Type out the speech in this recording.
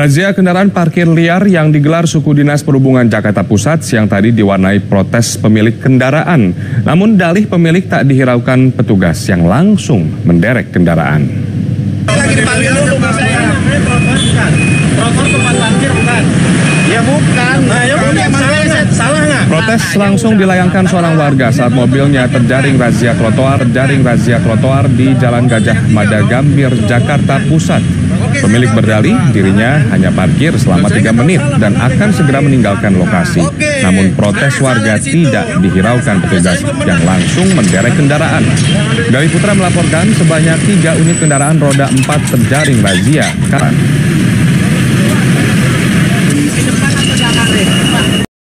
Razia kendaraan parkir liar yang digelar suku dinas perhubungan Jakarta Pusat siang tadi diwarnai protes pemilik kendaraan. Namun dalih pemilik tak dihiraukan petugas yang langsung menderek kendaraan. Lagi dipanggil dulu Protes langsung dilayangkan seorang warga saat mobilnya terjaring razia trotoar, terjaring razia trotoar di Jalan Gajah Mada Gambir, Jakarta Pusat. Pemilik berdalih dirinya hanya parkir selama tiga menit dan akan segera meninggalkan lokasi. Namun protes warga tidak dihiraukan petugas yang langsung menderek kendaraan. Gali Putra melaporkan sebanyak tiga unit kendaraan roda empat terjaring razia. Karena